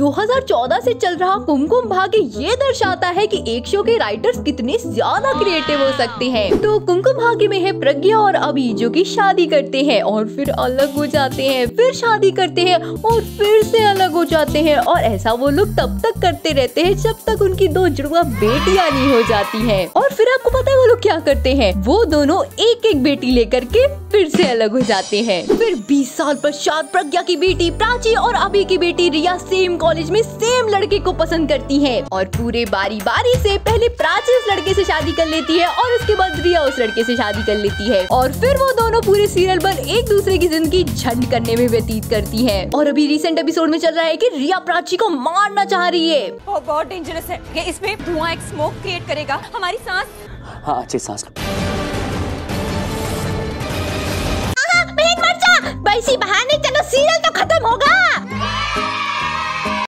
2014 से चल रहा कुमकुम भाग्य ये दर्शाता है कि एक शो के राइटर्स कितने ज़्यादा क्रिएटिव हो सकते हैं। तो कुमकुम भाग्य में है प्रज्ञा और अभी, जो कि शादी करते हैं और फिर अलग हो जाते हैं। फिर शादी करते हैं और फिर से अलग हो जाते हैं और ऐसा वो लोग तब तक करते रहते हैं जब तक उनकी दो जुड़वा बेटियाँ नहीं हो जाती हैं। और फिर आपको पता है वो लोग क्या करते हैं? वो दोनों एक एक बेटी लेकर के फिर से अलग हो जाते हैं। फिर 20 साल पश्चात प्रज्ञा की बेटी, प्राची और अभी की बेटी रिया सेम कॉलेज में सेम लड़के को पसंद करती है और पूरे बारी बारी से पहले प्राची उस लड़के से शादी कर लेती है और उसके बाद रिया उस लड़के से शादी कर लेती है। और फिर वो दोनों पूरे सीरियल पर एक दूसरे की ज़िंदगी झंड करने में व्यतीत करती है। और अभी रिसेंट एपिसोड में चल रहा है की रिया प्राची को मारना चाह रही है। बहुत डेंजरस है। इसमें धुआँ एक स्मोक क्रिएट करेगा। हमारी सांस हाँ अच्छे सांस बहाने चलो सीरियल तो खत्म होगा।